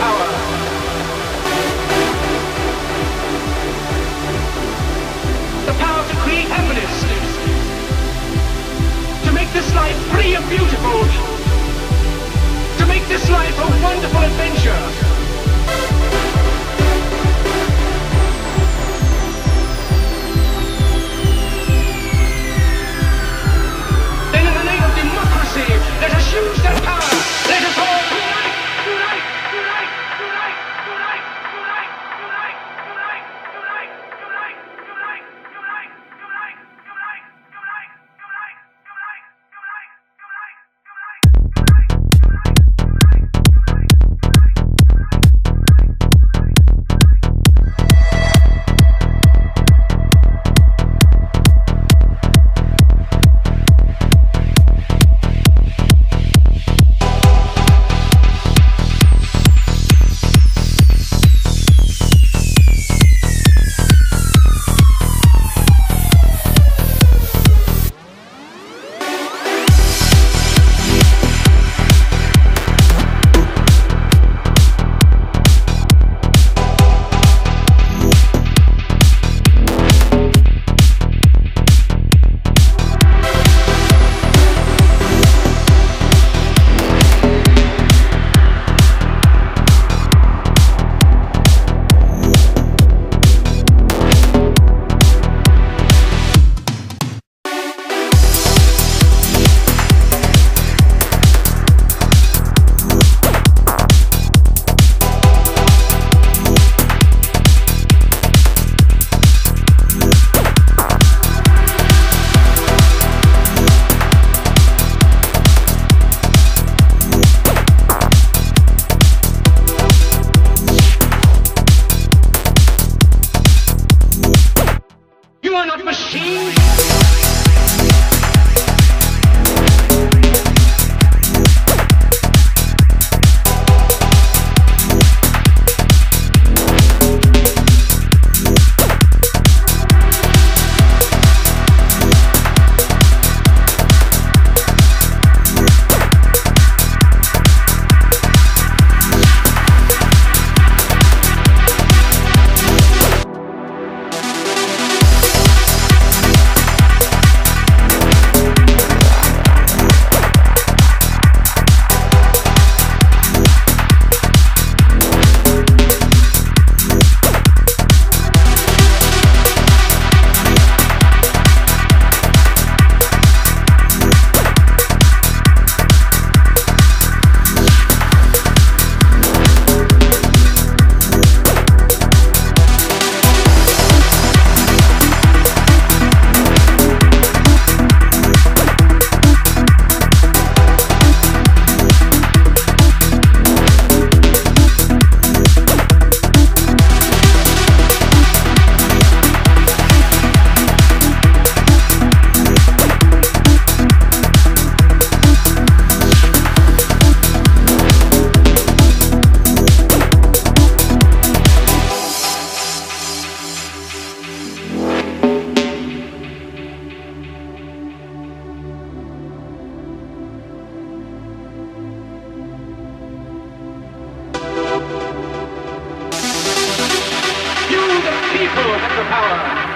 power. The power to create happiness. To make this life free and beautiful. To make this life a Make this